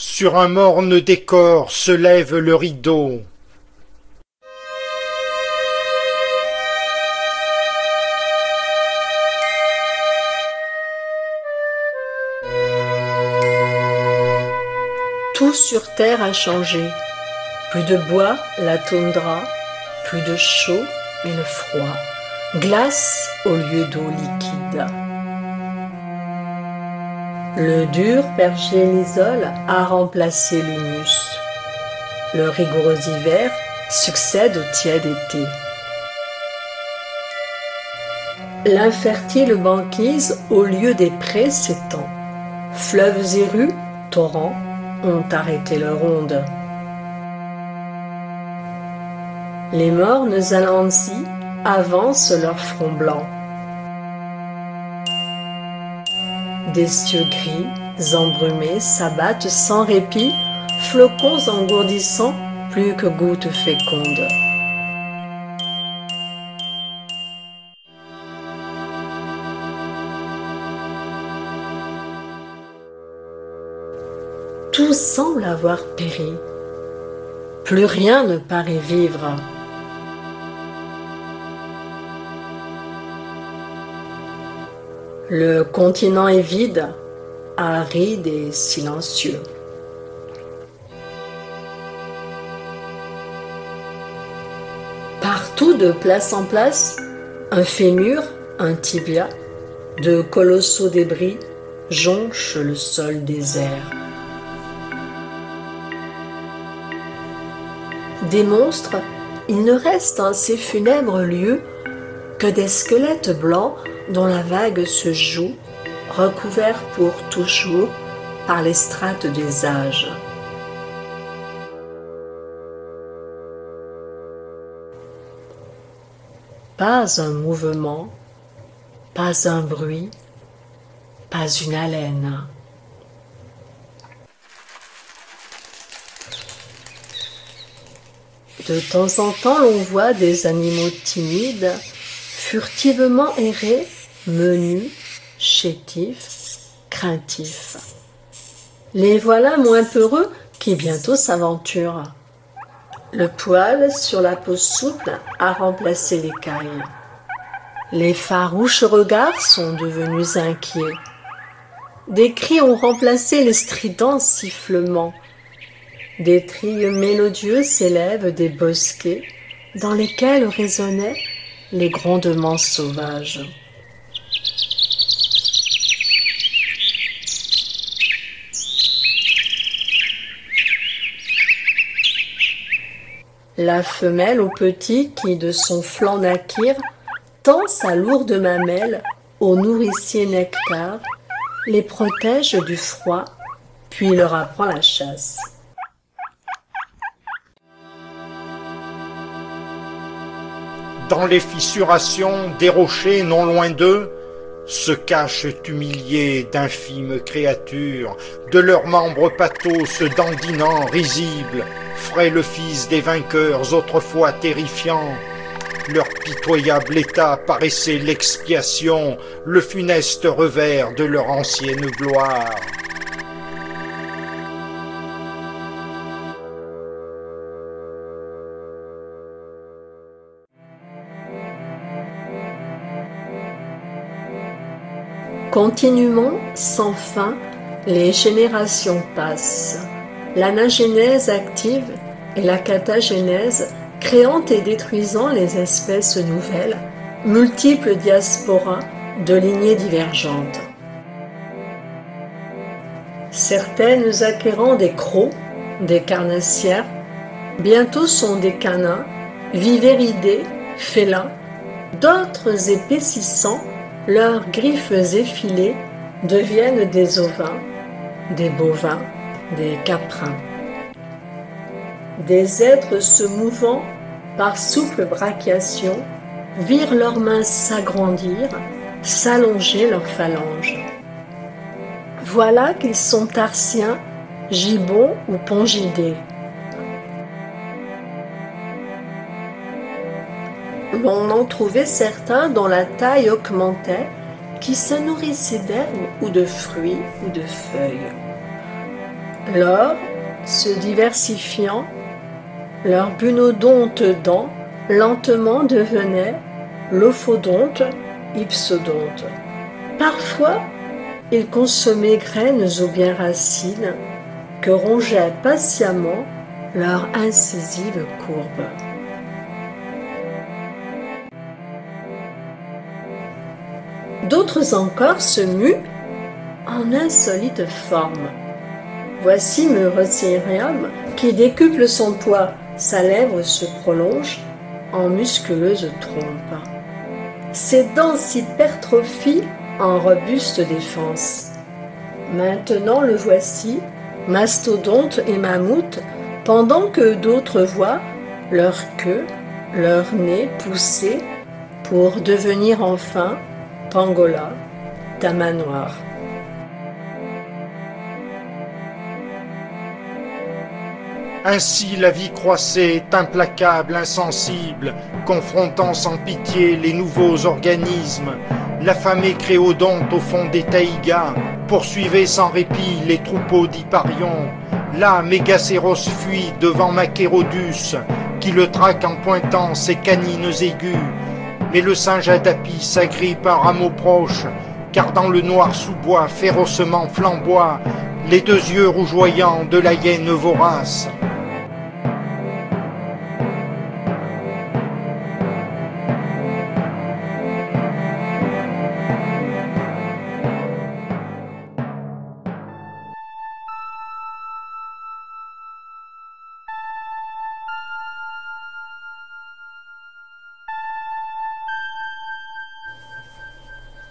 Sur un morne décor se lève le rideau. Tout sur terre a changé. Plus de bois, la toundra, plus de chaud, mais le froid. Glace au lieu d'eau liquide. Le dur pergélisol a remplacé l'humus. Le rigoureux hiver succède au tiède été. L'infertile banquise au lieu des prés s'étend. Fleuves et rues, torrents, ont arrêté leur onde. Les mornes alentis avancent leur front blanc. Des cieux gris, embrumés, s'abattent sans répit, flocons engourdissants plus que gouttes fécondes. Tout semble avoir péri. Plus rien ne paraît vivre. Le continent est vide, aride et silencieux. Partout, de place en place, un fémur, un tibia, de colossaux débris jonchent le sol désert. Des monstres, il ne reste en ces funèbres lieux que des squelettes blancs dont la vague se joue, recouverts pour toujours par les strates des âges. Pas un mouvement, pas un bruit, pas une haleine. De temps en temps, l'on voit des animaux timides furtivement errer, menus, chétifs, craintifs. Les voilà moins peureux qui bientôt s'aventurent. Le poil sur la peau souple a remplacé l'écaille. Les farouches regards sont devenus inquiets. Des cris ont remplacé les stridents sifflements. Des trilles mélodieux s'élèvent des bosquets dans lesquels résonnaient les grondements sauvages. La femelle au petit qui de son flanc naquire tend sa lourde mamelle au nourricier nectar, les protège du froid, puis leur apprend la chasse. Dans les fissurations des rochers non loin d'eux, se cachent humiliés d'infimes créatures, de leurs membres pathos dandinant, risibles, frais le fils des vainqueurs autrefois terrifiants. Leur pitoyable état paraissait l'expiation, le funeste revers de leur ancienne gloire. Continuellement, sans fin, les générations passent. L'anagénèse active et la catagénèse créant et détruisant les espèces nouvelles, multiples diasporas de lignées divergentes. Certaines acquérant des crocs, des carnassières, bientôt sont des canins, vivéridés, félins, d'autres épaississant leurs griffes effilées deviennent des ovins, des bovins, des caprins. Des êtres se mouvant par souple brachiation virent leurs mains s'agrandir, s'allonger leurs phalanges. Voilà qu'ils sont tarsiens, gibbons ou pongidés. L'on en trouvait certains dont la taille augmentait, qui se nourrissaient d'herbes ou de fruits ou de feuilles. Lors, se diversifiant, leur bunodonte dent lentement devenait l'ophodonte ipsodonte. Parfois, ils consommaient graines ou bien racines que rongeait patiemment leur incisive courbe. D'autres encore se muent en insolite forme. Voici Meurotherium qui décuple son poids, sa lèvre se prolonge en musculeuse trompe. Ses dents s'hypertrophient en robuste défense. Maintenant le voici, mastodonte et mammouth, pendant que d'autres voient leur queue, leur nez pousser pour devenir enfin Pangola, tamanoir. Ainsi la vie croissait, implacable, insensible, confrontant sans pitié les nouveaux organismes. L'affamé créodonte au fond des taïgas poursuivait sans répit les troupeaux d'Hyparion. Là, Mégacéros fuit devant Macérodus, qui le traque en pointant ses canines aiguës. Mais le singe Adapi s'agrippe un rameau proche, car dans le noir sous-bois férocement flamboie les deux yeux rougeoyants de la hyène vorace.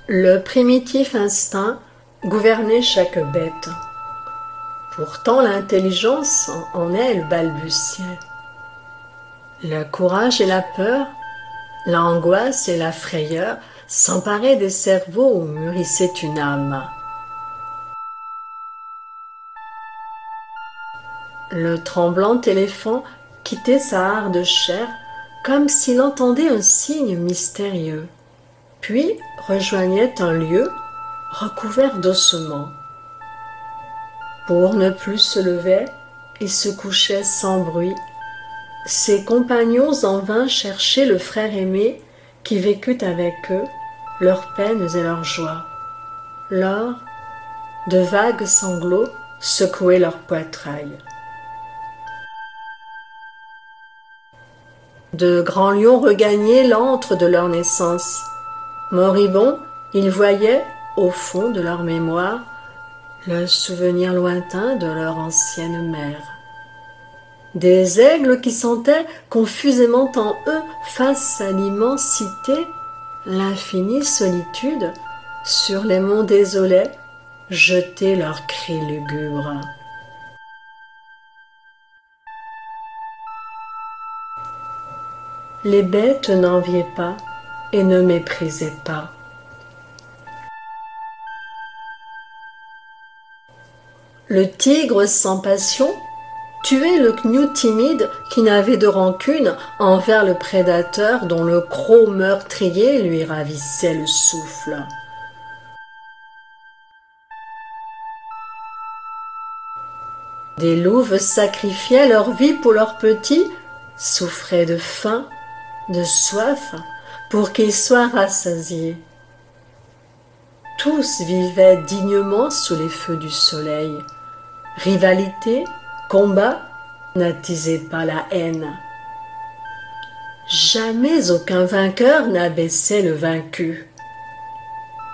Le primitif instinct gouvernait chaque bête. Pourtant l'intelligence en elle balbutiait. Le courage et la peur, l'angoisse et la frayeur s'emparaient des cerveaux où mûrissait une âme. Le tremblant éléphant quittait sa harde chair comme s'il entendait un signe mystérieux puis rejoignait un lieu recouvert d'ossements. Pour ne plus se lever, il se couchait sans bruit. Ses compagnons en vain cherchaient le frère aimé qui vécut avec eux leurs peines et leurs joies. Lors, de vagues sanglots secouaient leurs poitrails. De grands lions regagnaient l'antre de leur naissance. Moribonds, ils voyaient, au fond de leur mémoire, le souvenir lointain de leur ancienne mère. Des aigles qui sentaient confusément en eux, face à l'immensité, l'infinie solitude, sur les monts désolés, jetaient leurs cris lugubres. Les bêtes n'enviaient pas et ne méprisez pas. Le tigre sans passion tuait le gnou timide qui n'avait de rancune envers le prédateur dont le croc meurtrier lui ravissait le souffle. Des louves sacrifiaient leur vie pour leurs petits, souffraient de faim, de soif, pour qu'ils soient rassasiés. Tous vivaient dignement sous les feux du soleil. Rivalité, combat n'attisaient pas la haine. Jamais aucun vainqueur n'abaissait le vaincu.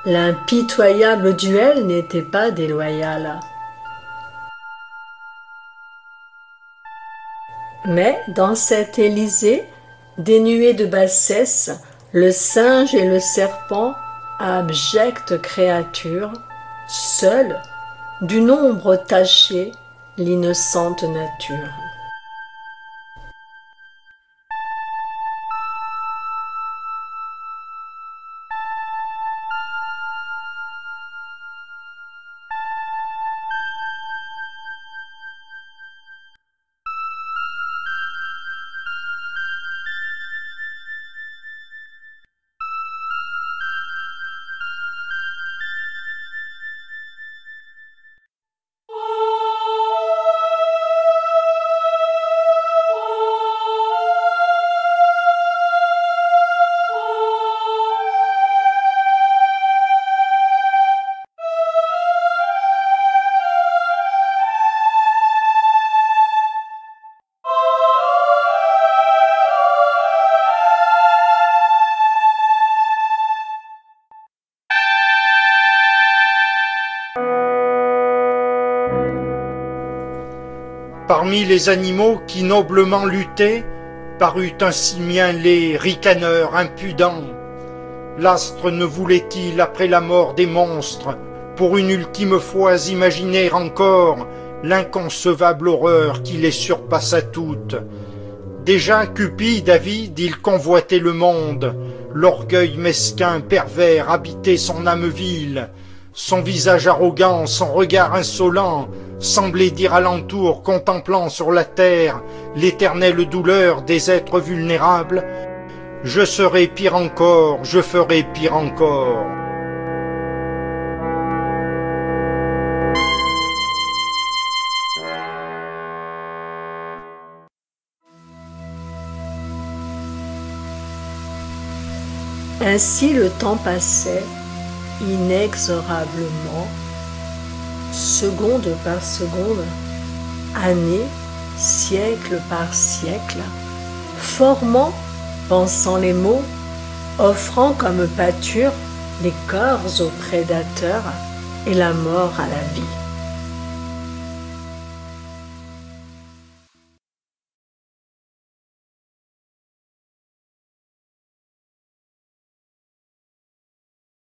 L'impitoyable duel n'était pas déloyal. Mais dans cet Élysée, dénué de bassesse, le singe et le serpent, abjectes créatures, seuls, du nombre taché, l'innocente nature. Parmi les animaux qui noblement luttaient, parut un simien laid, ricaneur, impudent. L'astre ne voulait-il, après la mort des monstres, pour une ultime fois imaginer encore l'inconcevable horreur qui les surpassa toutes? Déjà cupide, David, il convoitait le monde, l'orgueil mesquin, pervers habitait son âme vile, son visage arrogant, son regard insolent, semblait dire alentour, contemplant sur la terre l'éternelle douleur des êtres vulnérables, je serai pire encore, je ferai pire encore. Ainsi le temps passait inexorablement, seconde par seconde, année, siècle par siècle, formant, pensant les mots, offrant comme pâture les corps aux prédateurs et la mort à la vie.